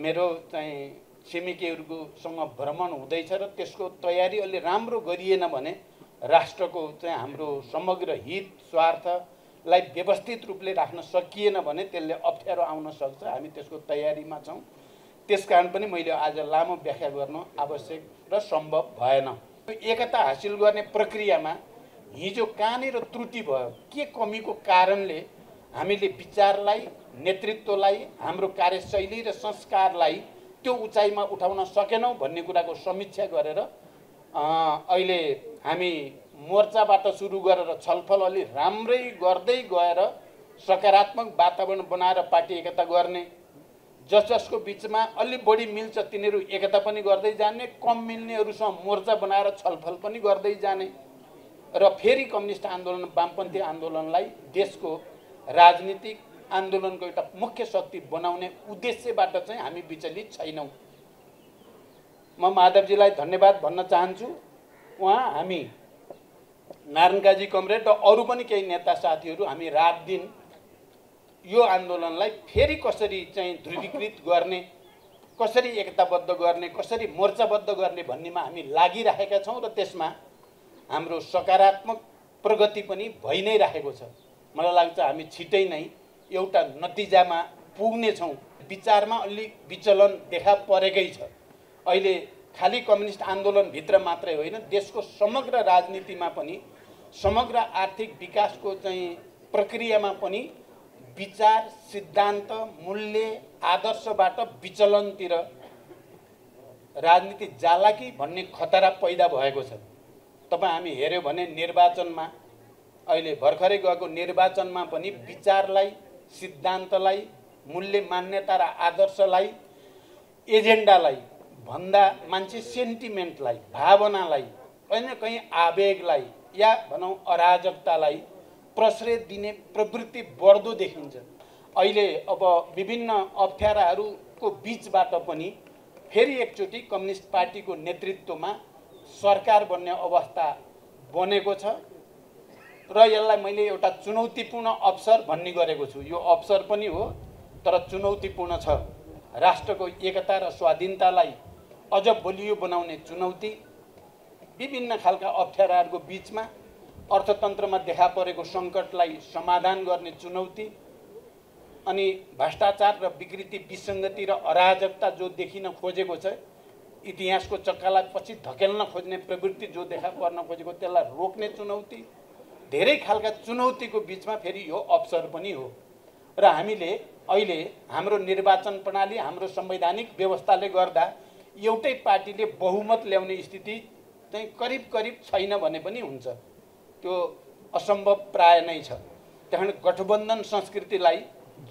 मेरो चाहिँ छिमेकीहरूकोसँग भ्रमण हुँदैछ र त्यसको तयारी अलि राम्रो गरिएन भने राष्ट्रको चाहिँ हाम्रो समग्र हित स्वार्थलाई व्यवस्थित रूपले राख्न सकिएन भने त्यसले अप्ठ्यारो आउन सक्छ। हामी त्यसको तयारीमा छौँ। त्यस कारण पनि मैले आज लामो व्याख्या गर्नु आवश्यक र सम्भव भएन। एकता हासिल गर्ने प्रक्रियामा हिजो कहाँनिर त्रुटि भयो। के कमीको कारणले हामीले विचारलाई नेतृत्वलाई हाम्रो कार्यशैली र संस्कारलाई त्यो उचाइमा उठाउन सकेनौँ भन्ने कुराको समीक्षा गरेर अहिले हामी मोर्चाबाट सुरु गरेर छलफल अलि राम्रै गर्दै गएर सकारात्मक वातावरण बनाएर पार्टी एकता गर्ने जस जसको बिचमा अलि बढी मिल्छ तिनीहरू एकता पनि गर्दै जाने कम मिल्नेहरूसँग मोर्चा बनाएर छलफल पनि गर्दै जाने र फेरि कम्युनिस्ट आन्दोलन वामपन्थी आन्दोलनलाई देशको राजनीतिक आन्दोलनको एउटा मुख्य शक्ति बनाउने उद्देश्यबाट चाहिँ हामी विचलित छैनौँ। म माधवजीलाई धन्यवाद भन्न चाहन्छु। उहाँ हामी नारायणकाजी कमरेड र अरू पनि केही नेता साथीहरू हामी रात दिन यो आन्दोलनलाई फेरि कसरी चाहिँ ध्रुवीकृत गर्ने कसरी एकताबद्ध गर्ने कसरी मोर्चाबद्ध गर्ने भन्नेमा हामी लागिरहेका छौँ र त्यसमा हाम्रो सकारात्मक प्रगति पनि भइ नै राखेको छ। मलाई लाग्छ हामी छिटै नै एउटा नतिजामा पुग्नेछौँ विचारमा अलि विचलन देखा परेकै छ। अहिले खालि कम्युनिस्ट आन्दोलनभित्र मात्रै होइन देशको समग्र राजनीतिमा पनि समग्र आर्थिक विकासको चाहिँ प्रक्रियामा पनि विचार सिद्धान्त मूल्य आदर्शबाट विचलनतिर राजनीति जाला कि भन्ने खतरा पैदा भएको छ। तपाईँ हामी हेऱ्यौँ भने निर्वाचनमा अहिले भर्खरै गएको निर्वाचनमा पनि विचारलाई सिद्धान्तलाई मूल्य मान्यता र आदर्शलाई एजेन्डालाई भन्दा मान्छे सेन्टिमेन्टलाई भावनालाई कहीँ न कहीँ आवेगलाई या भनौँ अराजकतालाई प्रश्रय दिने प्रवृत्ति बढ्दो देखिन्छ। अहिले अब विभिन्न अप्ठ्याराहरूको बिचबाट पनि फेरि एकचोटि कम्युनिस्ट पार्टीको नेतृत्वमा सरकार बन्ने अवस्था बनेको छ। र यसलाई मैले एउटा चुनौतीपूर्ण अवसर भन्ने गरेको छु। यो अवसर पनि हो तर चुनौतीपूर्ण छ। राष्ट्रको एकता र स्वाधीनतालाई अझ बलियो बनाउने चुनौती विभिन्न खालका अप्ठ्याराहरूको बिचमा अर्थतन्त्रमा देखा परेको सङ्कटलाई समाधान गर्ने चुनौती अनि भ्रष्टाचार र विकृति विसङ्गति र अराजकता जो देखिन खोजेको छ इतिहासको चक्कालाई पछि धकेल्न खोज्ने प्रवृत्ति जो देखा पर्न खोजेको त्यसलाई रोक्ने चुनौती धेरै खालका चुनौतीको बिचमा फेरि यो अवसर पनि हो। र हामीले अहिले हाम्रो निर्वाचन प्रणाली हाम्रो संवैधानिक व्यवस्थाले गर्दा एउटै पार्टीले बहुमत ल्याउने स्थिति चाहिँ करिब करिब छैन भने पनि हुन्छ। त्यो असम्भव प्राय नै छ। त्यहाँ गठबन्धन संस्कृतिलाई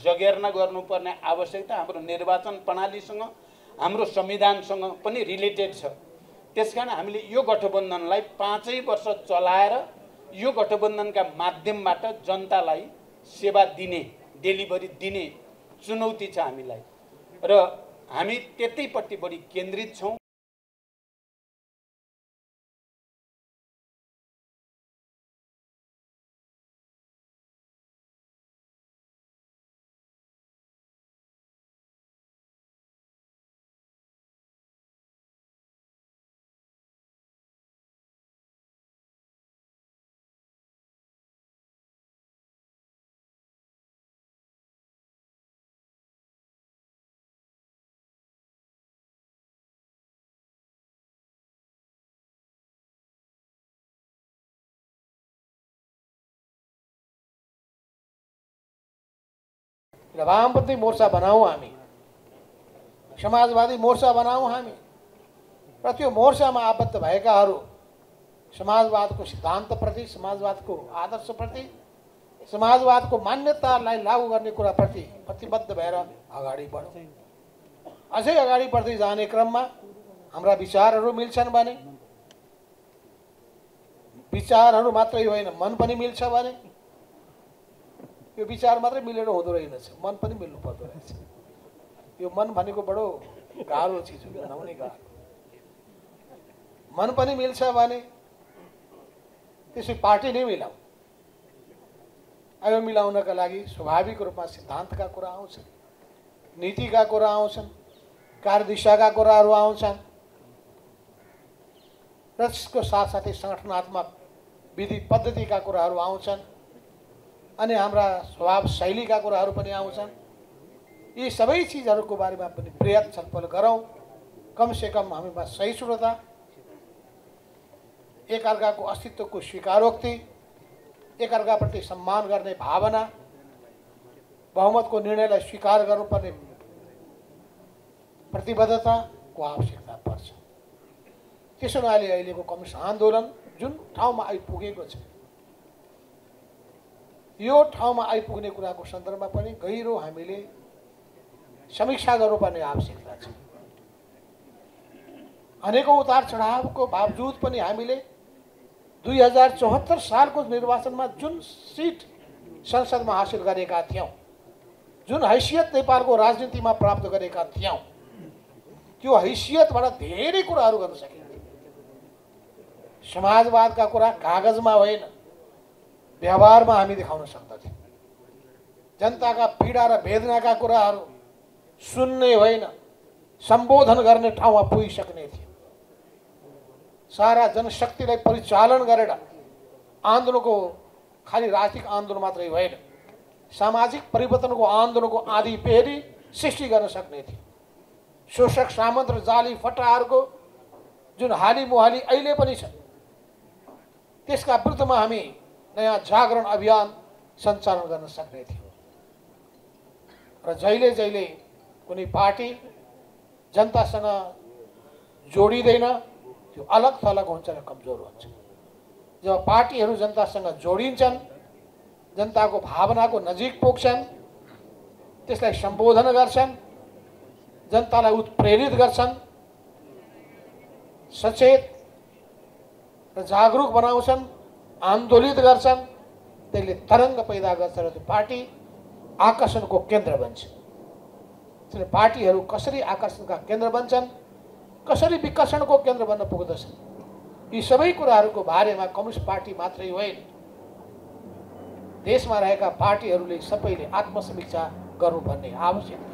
जगेर्ना गर्नुपर्ने आवश्यकता हाम्रो निर्वाचन प्रणालीसँग हाम्रो संविधानसँग पनि रिलेटेड छ। त्यस कारण हामीले यो गठबन्धनलाई पाँचै वर्ष चलाएर यो गठबन्धनका माध्यमबाट जनतालाई सेवा दिने डेलिभरी दिने चुनौती छ हामीलाई। र हामी त्यतैपट्टि बढी केन्द्रित छौँ। र वामपन्थी मोर्चा बनाऊ हामी समाजवादी मोर्चा बनाऊ हामी र त्यो मोर्चामा आबद्ध भएकाहरू समाजवादको सिद्धान्तप्रति समाजवादको आदर्शप्रति समाजवादको मान्यतालाई लागू गर्ने कुराप्रति प्रतिबद्ध भएर अगाडि बढौँ अझै अगाडि बढ्दै जाने क्रममा हाम्रा विचारहरू मिल्छन् भने विचारहरू मात्रै होइन मन पनि मिल्छ भने यो विचार मात्रै मिलेर हुँदो रहेनछ। मन पनि मिल्नु पर्दो रहेछ। यो मन भनेको बडो गाह्रो चिज हो बनाउने गाह्रो। मन पनि मिल्छ भने त्यसै पार्टी नै मिलाऊ। अब मिलाउनका लागि स्वाभाविक रूपमा सिद्धान्तका कुरा आउँछन् नीतिका कुरा आउँछन् कार्यदिशाका कुराहरू आउँछन्। र त्यसको साथसाथै सङ्गठनात्मक विधि पद्धतिका कुराहरू आउँछन्। अनि हाम्रा स्वभाव शैलीका कुराहरू पनि आउँछन्। यी सबै चिजहरूको बारेमा पनि बृहत छलफल गरौँ। कमसेकम हामीमा सहिष्णुता एकअर्काको अस्तित्वको स्वीकारोक्ति एकअर्काप्रति सम्मान गर्ने भावना बहुमतको निर्णयलाई स्वीकार गर्नुपर्ने प्रतिबद्धताको आवश्यकता पर्छ। त्यसो हुनाले अहिलेको कम्युनिस्ट आन्दोलन जुन ठाउँमा आइपुगेको छ यो ठाउँमा आइपुग्ने कुराको सन्दर्भमा पनि गहिरो हामीले समीक्षा गर्नुपर्ने आवश्यकता छ। अनेकौँ उतार चढावको बावजुद पनि हामीले दुई हजार चौहत्तर सालको निर्वाचनमा जुन सिट संसदमा हासिल गरेका थियौँ जुन हैसियत नेपालको राजनीतिमा प्राप्त गरेका थियौँ त्यो हैसियतबाट धेरै कुराहरू गर्न सकिन्थ्यो समाजवादका कुरा कागजमा होइन। व्यवहारमा हामी देखाउन सक्दथ्यौँ जनताका पीडा र वेदनाका कुराहरू सुन्ने होइन सम्बोधन गर्ने ठाउँमा पुगिसक्ने थियो। सारा जनशक्तिलाई परिचालन गरेर आन्दोलनको खालि राजनीतिक आन्दोलन मात्रै होइन सामाजिक परिवर्तनको आन्दोलनको आदि पेरी सृष्टि गर्न सक्ने थियो। शोषक सामन्त र जाली फटाहरूको जुन हाली मुहाली अहिले पनि छ त्यसका विरुद्धमा हामी नयाँ जागरण अभियान सञ्चालन गर्न सक्ने थियौँ। र जहिले जहिले कुनै पार्टी जनतासँग जोडिँदैन त्यो अलग थलग हुन्छ र कमजोर हुन्छ। जब पार्टीहरू जनतासँग जोडिन्छन् जनताको भावनाको नजिक पुग्छन् त्यसलाई सम्बोधन गर्छन् जनतालाई उत्प्रेरित गर्छन् सचेत र जागरुक बनाउँछन् आन्दोलित गर्छन्। त्यसले तरङ्ग पैदा गर्छ र त्यो पार्टी आकर्षणको केन्द्र बन्छ। त्यसले पार्टीहरू कसरी आकर्षणका केन्द्र बन्छन् कसरी विकर्षणको केन्द्र बन्न पुग्दछन् यी सबै कुराहरूको बारेमा कम्युनिस्ट पार्टी मात्रै होइन। देशमा रहेका पार्टीहरूले सबैले आत्मसमीक्षा गर्नुपर्ने आवश्यकता छ।